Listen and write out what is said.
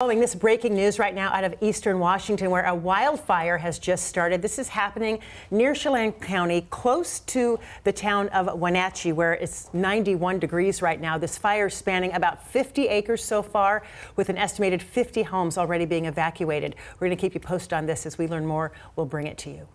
Following this breaking news right now out of eastern Washington, where a wildfire has just started. This is happening near Chelan County, close to the town of Wenatchee, where it's 91 degrees right now. This fire spanning about 50 acres so far, with an estimated 50 homes already being evacuated. We're going to keep you posted on this as we learn more. We'll bring it to you.